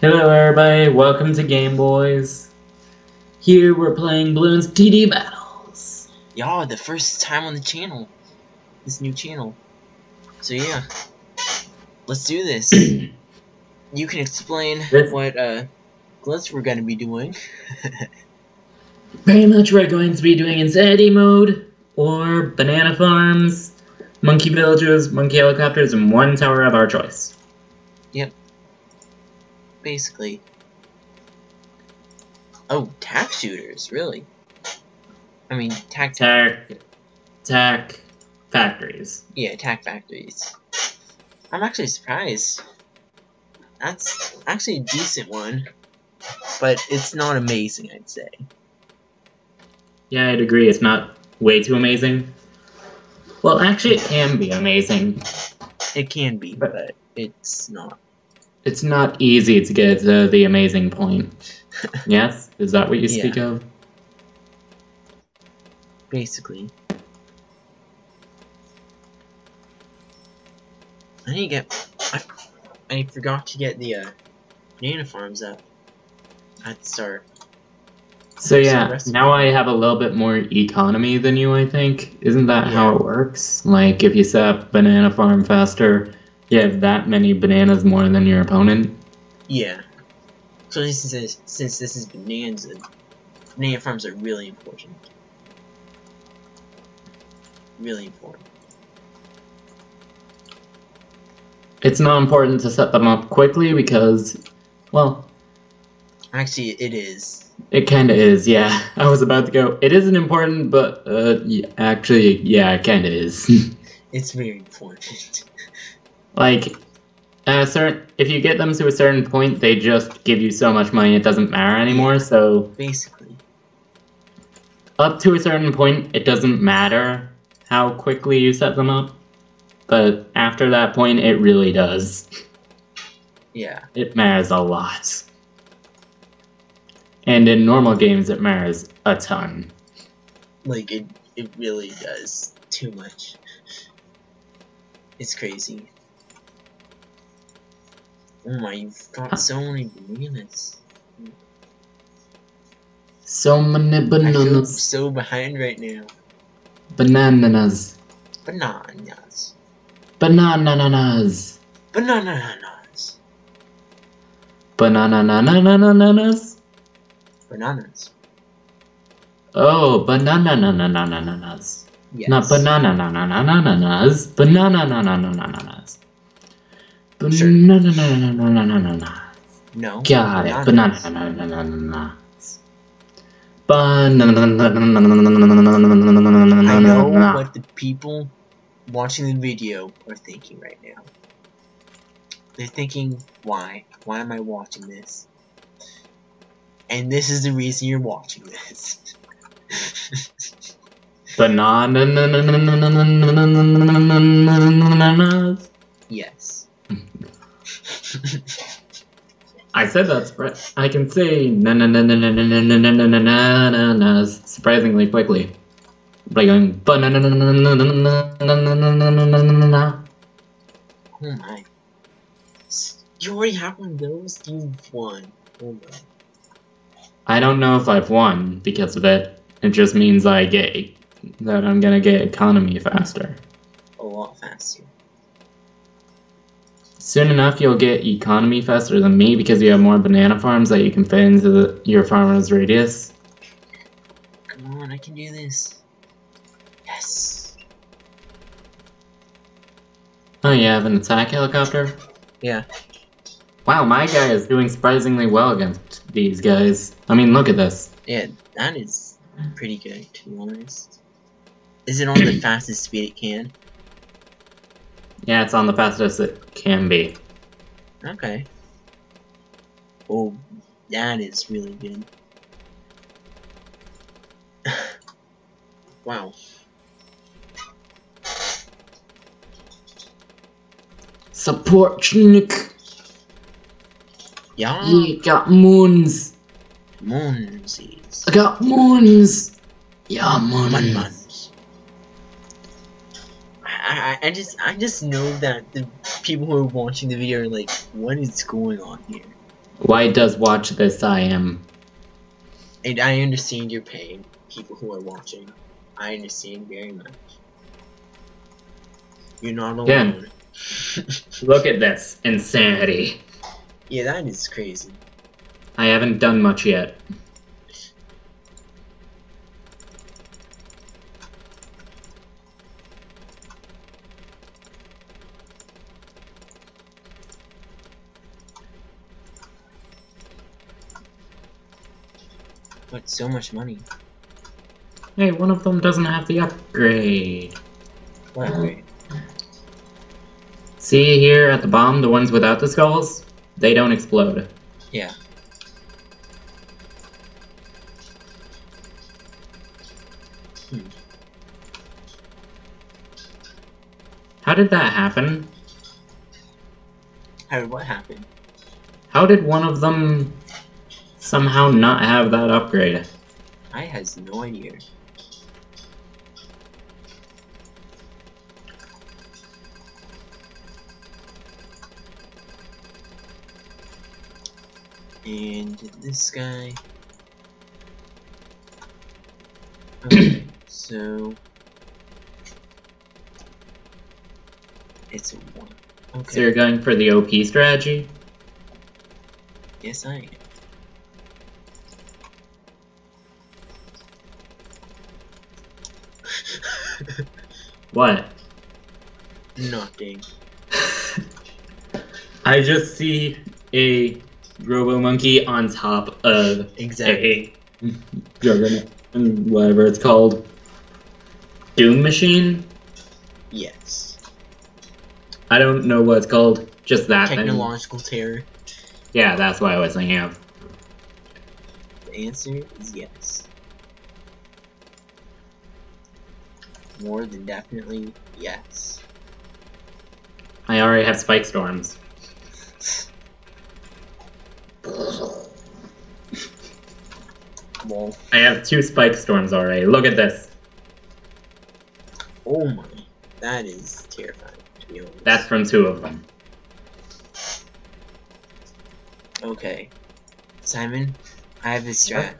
Hello everybody, welcome to Game Boys. Here we're playing Bloons TD Battles. Y'all, the first time on the channel. This new channel. So yeah. Let's do this. you can explain This- what uh glitch we're gonna be doing. Very much we're going to be doing Insanity Mode, or Banana Farms, Monkey Villages, Monkey Helicopters, and one tower of our choice. Basically. Oh, tack shooters, really? I mean tack Tack, tack, factories. yeah, tack factories. I'm actually surprised. That's actually a decent one. But it's not amazing, I'd say. Yeah, I'd agree, it's not way too amazing. Well, actually it can be amazing. It can be, but it's not. It's not easy to get to the amazing point. yes? Is that what you Yeah. speak of? basically. I need to get. I, I forgot to get the uh, banana farms up at the start. So yeah, now I have a little bit more economy than you, I think. Isn't that how it works? Like, if you set up banana farm faster, you have that many bananas more than your opponent. Yeah. So this is since this is bananas, banana farms are really important. Really important. It's not important to set them up quickly because, well, Actually, it is. it kinda is, yeah. I was about to go, it isn't important, but, uh, yeah, actually, yeah, it kinda is. It's very important. like, a certain, if you get them to a certain point, they just give you so much money it doesn't matter anymore, so Basically. up to a certain point, it doesn't matter how quickly you set them up. But after that point, it really does. Yeah. It matters a lot. And in normal games, it matters a ton. Like it it really does too much. It's crazy. Oh my, you've got so many bananas. So many I feel bananas. so behind right now. Bananas. Bananas. Banananas. Bananas. Bananananananas. Bananas. Oh, bananananananas. Yes. Not bananananananas. Bananananananas. Sure. Bananananananas. No. no, no, no, no, no, no, no. No. Got it. bananas. Banananananas. I know Banana. what the people watching the video are thinking right now. They're thinking, why? Why am I watching this? And this is the reason you're watching this. Bananas. yes. I said that. Spri- I can say na na na na na na na na na na na na na surprisingly quickly. By going banana na na na na na na na na na. Oh. S- You already have one of those? You've won. Oh my. I don't know if I've won because of it. It just means I get that I'm gonna get economy faster. A lot faster. Soon enough, you'll get economy faster than me because you have more banana farms that you can fit into the, your farmer's radius. Come on, I can do this. Yes. Oh, you have an attack helicopter? Yeah. Wow, my guy is doing surprisingly well against these guys. I mean, look at this. Yeah, that is pretty good, to be honest. Is it on the fastest speed it can? Yeah, it's on the fastest it can be. Okay. Oh, that is really good. wow. Support Nick. Yeah. Yeah, got moons. Moonsies. I got moons. Yeah, moons. Mun muns. I, just I just know that the people who are watching the video are like, what is going on here? Why does watch this I am? And I understand your pain, people who are watching. I understand very much. You're not alone. Again. Look at this insanity. yeah, that is crazy. I haven't done much yet. So much money. Hey, one of them doesn't have the upgrade. What upgrade? See here at the bottom, the ones without the skulls? They don't explode. Yeah. Hmm. How did that happen? How did what happen? How did one of them somehow not have that upgrade? I has no idea. And this guy. Okay, so it's a one. Okay. So you're going for the OP strategy? Yes, I am. What? Nothing. I just see a Robo Monkey on top of Exactly. a Juggernaut, whatever it's called. Doom Machine? Yes. I don't know what it's called. Just that thing. Technological terror. Yeah, that's what I was thinking of. The answer is yes. More than definitely yes. I already have Spike Storms. Well, I have two Spike Storms already. Look at this. oh my, that is terrifying to be honest. That's from two of them. okay. Simon, I have a strat.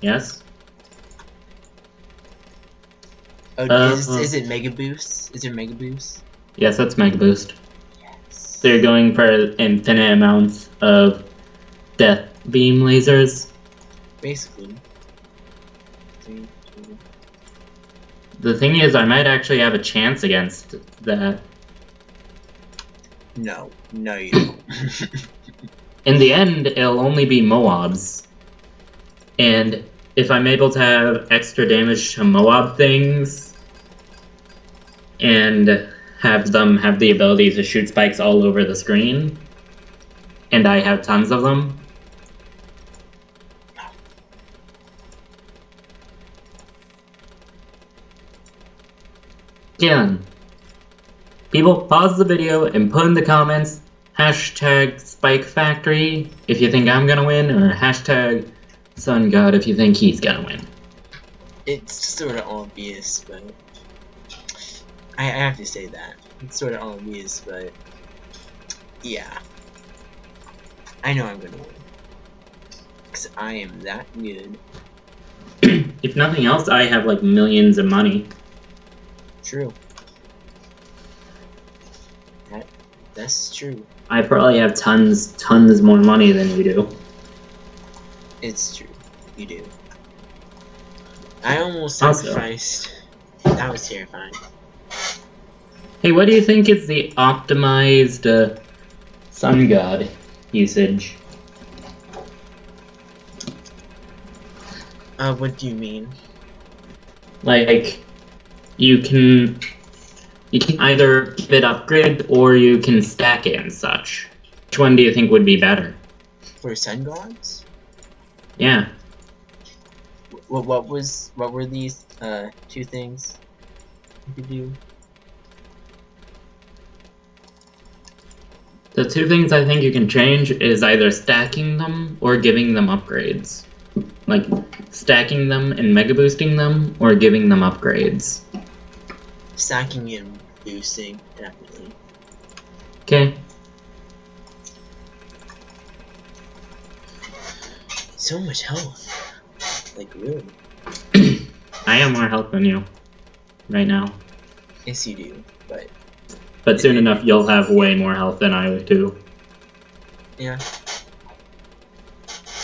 Yes? Oh, Uh, is, is it Mega Boost? Is it Mega Boost? Yes, that's Mega Boost. Yes. So you're going for infinite amounts of death beam lasers. Basically. Three, two, The thing is, I might actually have a chance against that. No, no, you don't. In the end, it'll only be Moabs. And if I'm able to have extra damage to Moab things, and have them have the ability to shoot spikes all over the screen, and I have tons of them, Again, people pause the video and put in the comments hashtag Spike Factory if you think I'm gonna win, or hashtag Sun God if you think he's gonna win. it's sort of obvious, but I, I have to say that it's sort of obvious, but yeah, I know I'm gonna win because I am that good. if nothing else, I have like millions of money. True. That that's true. I probably have tons, tons more money than you do. It's true. You do. I almost Also- sacrificed. That was terrifying. Hey, what do you think is the optimized uh, Sun God usage? Uh, what do you mean? Like, you can you can either keep it upgraded or you can stack it and such. Which one do you think would be better? For sun gods? Yeah, What what was what were these uh two things you could do? the two things I think you can change is either stacking them or giving them upgrades. Like stacking them and mega boosting them or giving them upgrades. Stacking and boosting, definitely. Okay. So much health. Like really? I have more health than you right now. Yes, you do. But But soon enough, you'll have way more health than I do. yeah,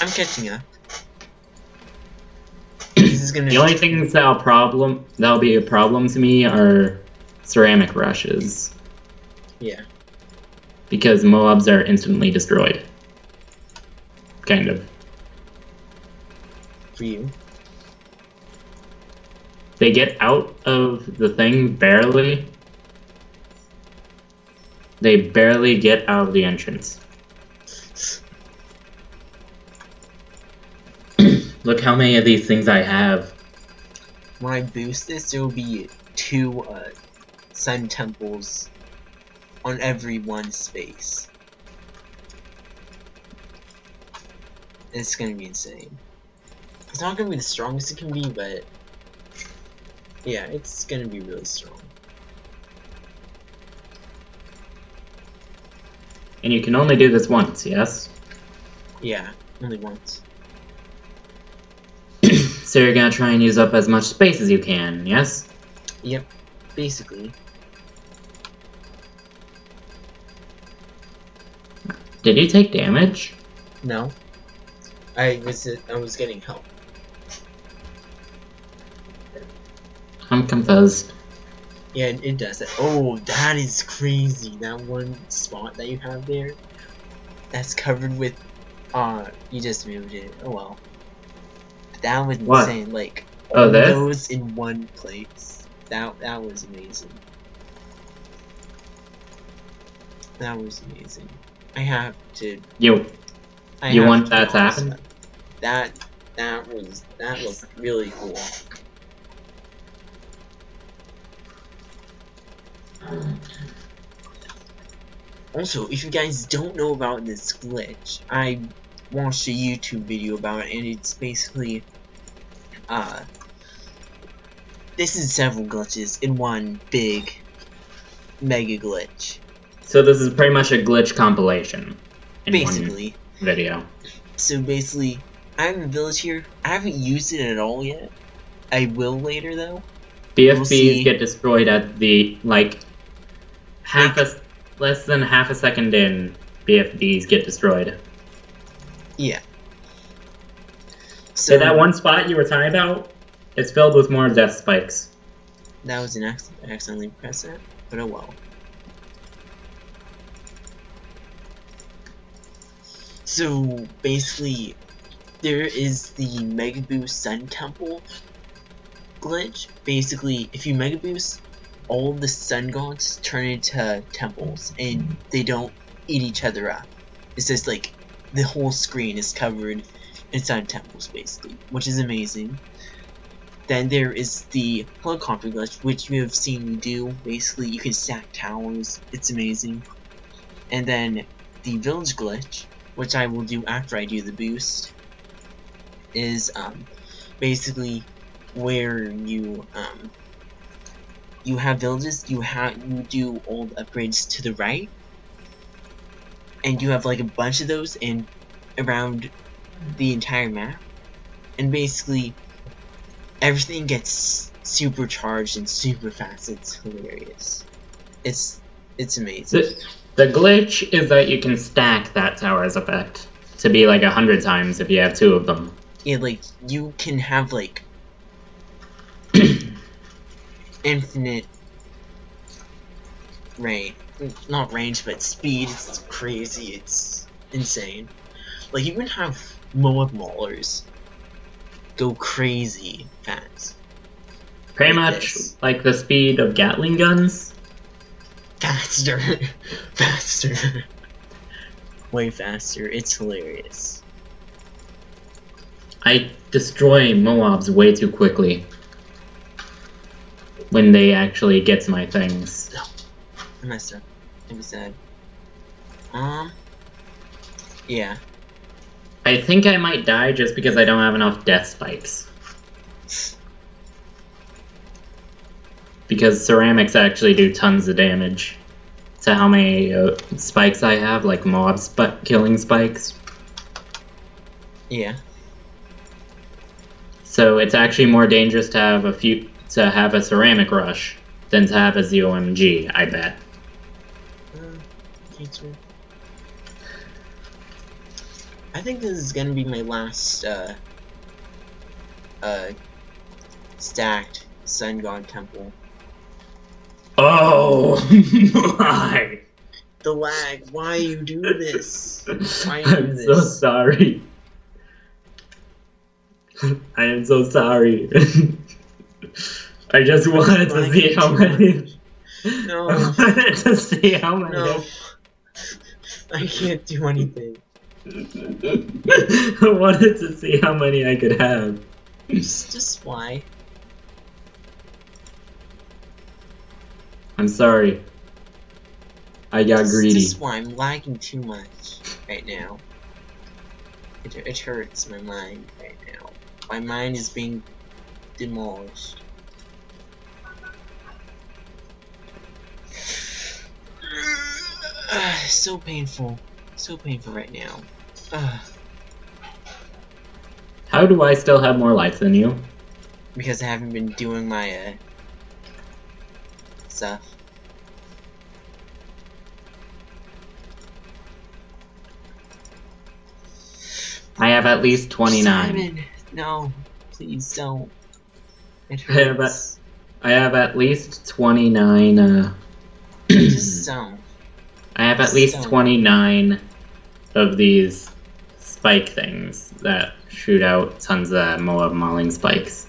I'm catching up. this is gonna. The only things that'll problem that'll be a problem to me are ceramic rushes Yeah. because Moabs are instantly destroyed. Kind of. For you. They get out of the thing barely. They barely get out of the entrance. Look how many of these things I have. When I boost this, there will be two uh, sun temples on every one space. It's gonna be insane. It's not gonna be the strongest it can be, but yeah, it's gonna be really strong. And you can only do this once, yes? Yeah, only once. So you're gonna try and use up as much space as you can, yes? Yep, basically. Did you take damage? No, I was I was getting help. I'm confused. Yeah, it, does that. Oh, that is crazy. That one spot that you have there, that's covered with, uh, you just moved it. Oh well. That was What? insane. Like Oh, all those in one place. That that was amazing. That was amazing. I have to. You I You want that to happen? that. That that was that was really cool. Also, if you guys don't know about this glitch, I watched a YouTube video about it, and it's basically, uh, this is several glitches in one big mega glitch. So this is pretty much a glitch compilation. In Basically. video. So basically, I have a village here. I haven't used it at all yet. I will later though. BFBs see. get destroyed at the like half a less than half a second in. BFBs get destroyed. Yeah. So So that one spot you were talking about it's filled with more death spikes. that was an accident. I accidentally pressed that, but oh well. So basically, there is the Mega Boost Sun Temple glitch. Basically, if you Mega Boost, all the Sun Gods turn into temples, and they don't eat each other up. It's just like the whole screen is covered in Sun Temples, basically, which is amazing. Then there is the helicopter glitch, which you have seen me do. Basically, you can stack towers. It's amazing. And then the village glitch, which I will do after I do the boost, is um, basically where you um, you have villages. You have you do old upgrades to the right, and you have like a bunch of those in around the entire map, and basically everything gets supercharged and super fast. It's hilarious. It's it's amazing. The, the glitch is that you can stack that tower's effect to be like a hundred times if you have two of them. Yeah, like you can have like infinite range, not range, but speed. It's crazy. It's insane. Like you can have Moab Maulers go crazy fast. Pretty Like much this. like the speed of Gatling guns. Faster, faster, way faster. It's hilarious. I destroy Moabs way too quickly when they actually get to my things. I messed up. It was sad. Um. Yeah. I think I might die just because I don't have enough death spikes. Because ceramics actually do tons of damage to how many uh, spikes I have, like Moab sp- killing spikes. Yeah. So it's actually more dangerous to have a few to have a ceramic rush than to have a ZOMG, I bet. Uh. I think this is gonna be my last uh uh stacked sun god temple. Oh my! The lag, why you do this? Why you I'm so this? sorry. I am so sorry. I just wanted to see how many. No. I wanted to see how many. No. I can't do anything. I wanted to see how many I could have. Just, just why? I'm sorry. I got Just- greedy. Just why I'm lagging too much right now. It, it hurts my mind right now. My mind is being demolished. Ugh, so painful. So painful right now. Ugh, How do I still have more life than you? because I haven't been doing my uh, stuff. I have at least 29. Simon, no, please don't. It I have hurts. I have at least 29. Uh, Just don't. I have at least 29 of these spike things that shoot out tons of Moab Mauling spikes.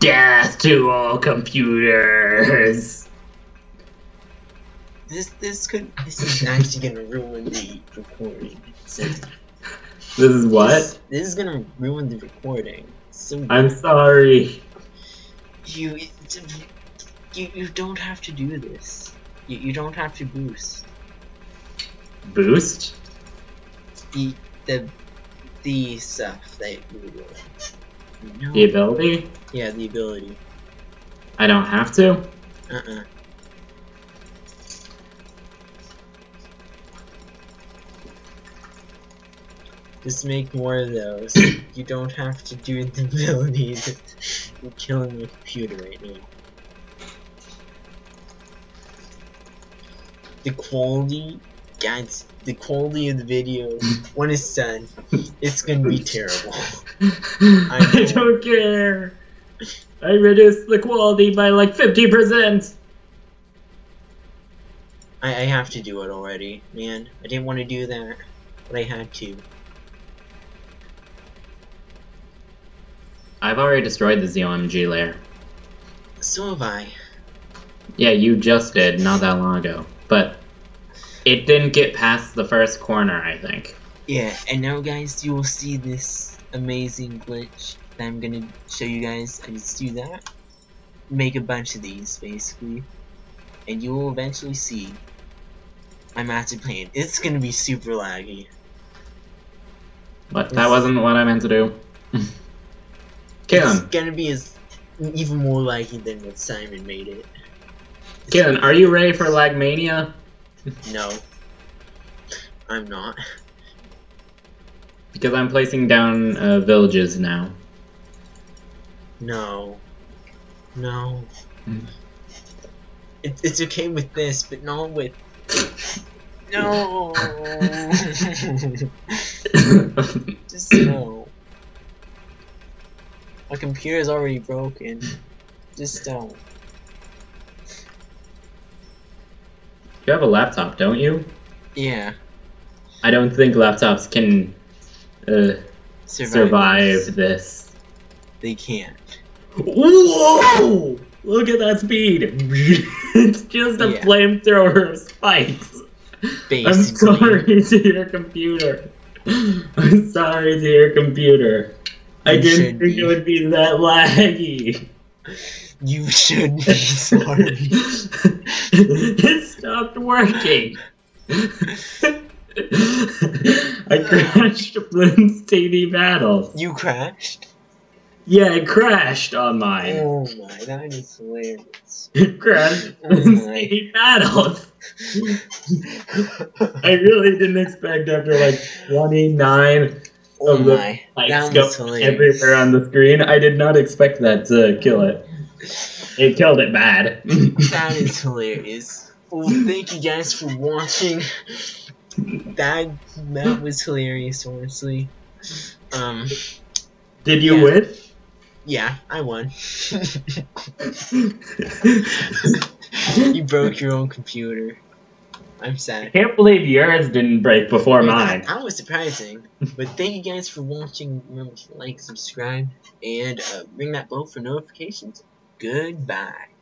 Death to all computers! This this could this is actually gonna ruin the recording. This is what? This, this is gonna ruin the recording. So I'm sorry. you you you don't have to do this. You you don't have to boost Boost? the the the stuff that you doing. No. The ability? Yeah, the ability. I don't have to? Uh uh Just make more of those. you don't have to do the ability that you're killing the computer right now. The quality, guys, the quality of the video when it's done, it's gonna be terrible. I, know. don't care. I reduced the quality by like 50%. I, I have to do it already, man. I didn't want to do that, but I had to. I've already destroyed the ZOMG layer. So have I. Yeah, you just did, not that long ago. But it didn't get past the first corner, I think. Yeah, and now guys, you will see this amazing glitch that I'm gonna show you guys. I just do that. Make a bunch of these, basically. And you will eventually see my master plan. It's gonna be super laggy. But that wasn't what I meant to do. It's gonna be as even more laggy than what Simon made it. Kaylin, are you ready for Lagmania? No. I'm not. Because I'm placing down uh, villages now. No. No. Mm. It, it's okay with this, but not with. No. Just no. My computer is already broken. Just don't. you have a laptop, don't you? Yeah. I don't think laptops can uh, Survive. survive this. They can't. Whoa! Look at that speed! it's just a Yeah. flamethrower of spikes. I'm sorry to your computer. I'm sorry to your computer. I didn't think be. it would be that laggy. You should be sorry. it stopped working. I crashed Bloons TD Battle. you crashed? Yeah, it crashed on mine. Oh my, that is hilarious. It crashed Oh in my. eight battles. I really didn't expect after like 29 Oh the my, that was hilarious. everywhere on the screen. I did not expect that to kill it. It killed it bad. That is hilarious. Well, thank you guys for watching. That that was hilarious, honestly. Um, Did you Yeah. win? yeah, I won. you broke your own computer. I'm sad. I can't believe yours didn't break before mine. That was surprising. But thank you guys for watching. Remember to like, subscribe, and uh, ring that bell for notifications. Goodbye.